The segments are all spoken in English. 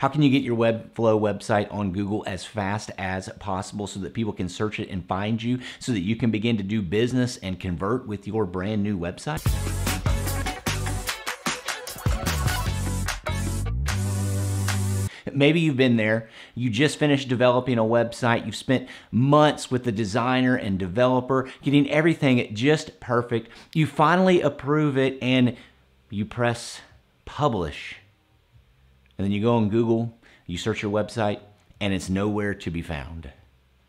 How can you get your Webflow website on Google as fast as possible so that people can search it and find you so that you can begin to do business and convert with your brand new website? Maybe you've been there. You just finished developing a website. You've spent months with the designer and developer getting everything just perfect. You finally approve it and you press publish. And then you go on Google, you search your website, and it's nowhere to be found.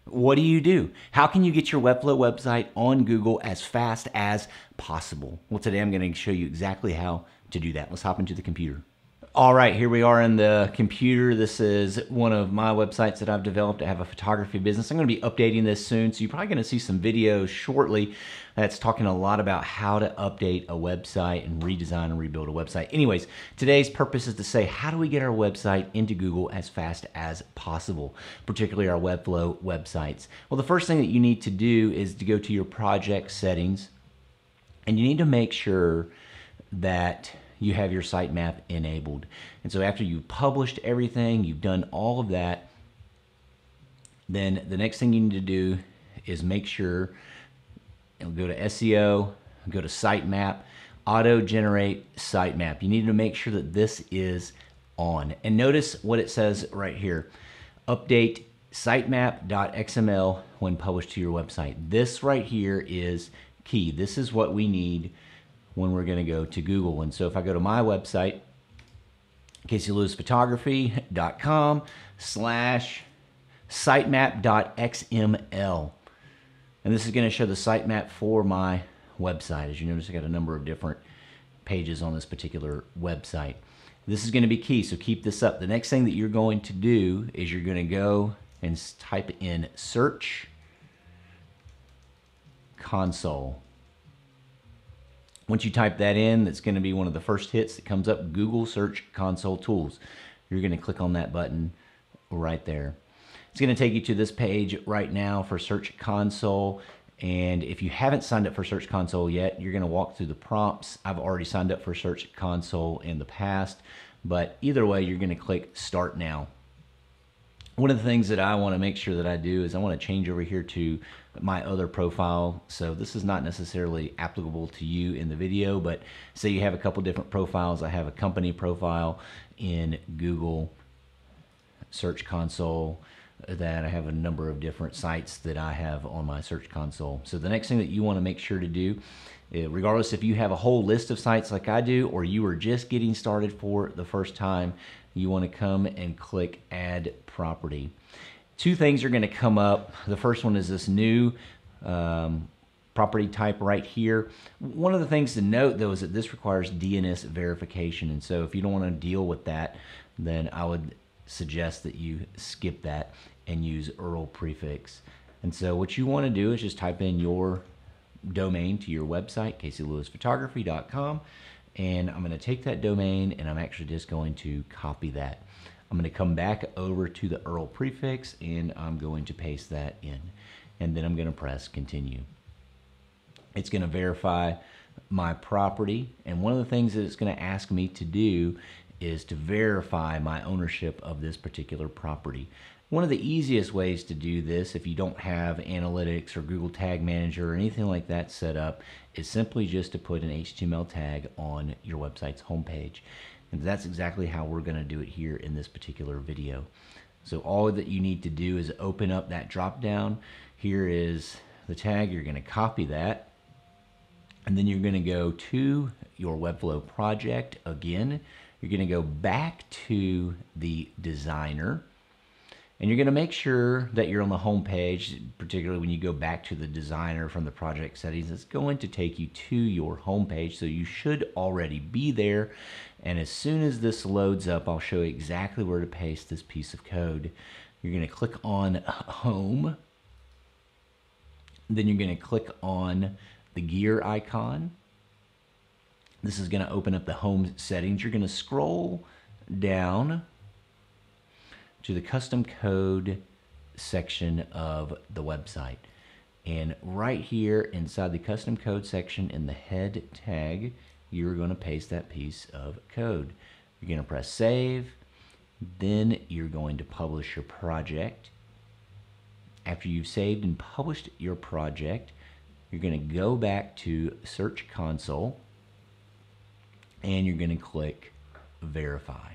What do you do? How can you get your Webflow website on Google as fast as possible? Well, today I'm going to show you exactly how to do that. Let's hop into the computer. All right, here we are in the computer. This is one of my websites that I've developed. I have a photography business. I'm going to be updating this soon, so you're probably going to see some videos shortly that's talking a lot about how to update a website and redesign and rebuild a website. Anyways, today's purpose is to say how do we get our website into Google as fast as possible, particularly our Webflow websites. Well, the first thing that you need to do is to go to your project settings, and you need to make sure that you have your sitemap enabled. And so after you've published everything, you've done all of that, then the next thing you need to do is make sure go to SEO, go to sitemap, auto generate sitemap. You need to make sure that this is on. And notice what it says right here. Update sitemap.xml when published to your website. This right here is key. This is what we need when we're going to go to Google. And so if I go to my website, caseylewisphotography.com slash sitemap.xml. And this is going to show the sitemap for my website. As you notice, I got a number of different pages on this particular website. This is going to be key, so keep this up. The next thing that you're going to do is you're going to go and type in search console. Once you type that in, that's going to be one of the first hits that comes up, Google Search Console Tools. You're going to click on that button right there. It's going to take you to this page right now for Search Console. And if you haven't signed up for Search Console yet, you're going to walk through the prompts. I've already signed up for Search Console in the past, but either way, you're going to click Start Now one of the things that I want to make sure that I do is I want to change over here to my other profile. So this is not necessarily applicable to you in the video, but say you have a couple different profiles. I have a company profile in Google Search Console that I have a number of different sites that I have on my Search Console. So the next thing that you want to make sure to do, eh, regardless if you have a whole list of sites like I do, or you are just getting started for the first time, you want to come and click Add Property. Two things are going to come up. The first one is this new um, property type right here. One of the things to note though is that this requires DNS verification. And so if you don't want to deal with that, then I would suggest that you skip that and use URL prefix. And so what you want to do is just type in your domain to your website, caseylewisphotography.com, and I'm going to take that domain and I'm actually just going to copy that. I'm going to come back over to the URL prefix and I'm going to paste that in. And then I'm going to press continue. It's going to verify my property. And one of the things that it's going to ask me to do is to verify my ownership of this particular property. One of the easiest ways to do this, if you don't have analytics or Google Tag Manager or anything like that set up, is simply just to put an HTML tag on your website's homepage. And that's exactly how we're going to do it here in this particular video. So all that you need to do is open up that drop down. Here is the tag. You're going to copy that. And then you're going to go to your Webflow project again. You're going to go back to the designer and you're going to make sure that you're on the home page, particularly when you go back to the designer from the project settings. It's going to take you to your home page, so you should already be there. And as soon as this loads up, I'll show you exactly where to paste this piece of code. You're going to click on Home. Then you're going to click on the gear icon. This is going to open up the home settings. You're going to scroll down to the custom code section of the website. And right here inside the custom code section in the head tag, you're going to paste that piece of code. You're going to press save Then you're going to publish your project. After you've saved and published your project, you're going to go back to Search Console and you're going to click Verify.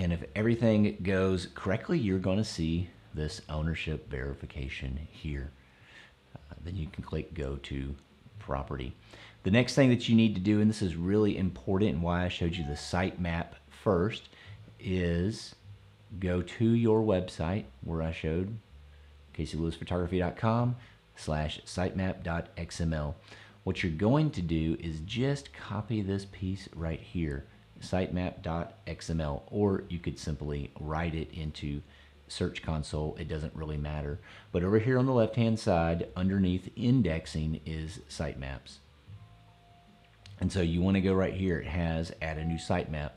And if everything goes correctly, you're going to see this ownership verification here. Uh, then you can click Go to Property. The next thing that you need to do, and this is really important and why I showed you the sitemap first, is go to your website where I showed caseylewisphotography.com slash sitemap.xml. What you're going to do is just copy this piece right here, sitemap.xml, or you could simply write it into Search Console. It doesn't really matter. But over here on the left-hand side, underneath indexing is sitemaps. And so you want to go right here. It has add a new sitemap.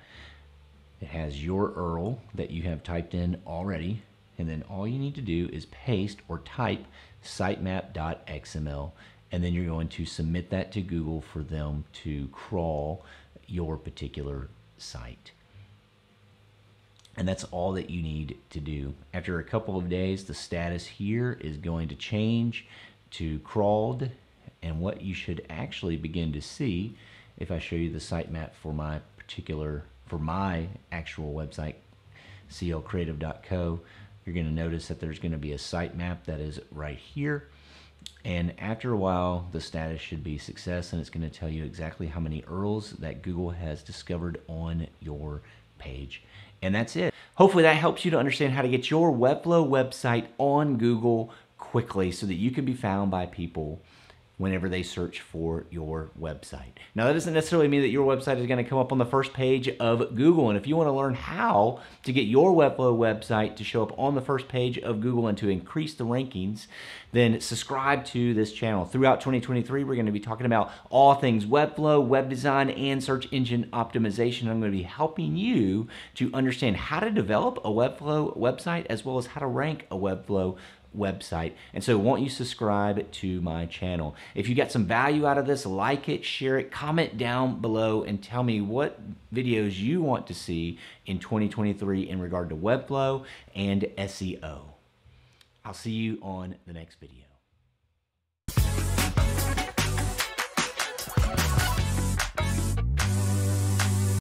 It has your URL that you have typed in already. And then all you need to do is paste or type sitemap.xml. And then you're going to submit that to Google for them to crawl your particular site. And that's all that you need to do. After a couple of days, the status here is going to change to crawled. And what you should actually begin to see if I show you the sitemap for my particular, for my actual website, clcreative.co, you're going to notice that there's going to be a sitemap that is right here. And after a while, the status should be success, and it's going to tell you exactly how many URLs that Google has discovered on your page. And that's it. Hopefully that helps you to understand how to get your Webflow website on Google quickly so that you can be found by people whenever they search for your website. Now, that doesn't necessarily mean that your website is going to come up on the first page of Google. And if you want to learn how to get your Webflow uh, website to show up on the first page of Google and to increase the rankings, then subscribe to this channel. Throughout 2023, we're going to be talking about all things Webflow, web design, and search engine optimization. I'm going to be helping you to understand how to develop a Webflow website as well as how to rank a Webflow website. And so won't you subscribe to my channel? If you got some value out of this, like it, share it, comment down below and tell me what videos you want to see in 2023 in regard to Webflow and SEO. I'll see you on the next video.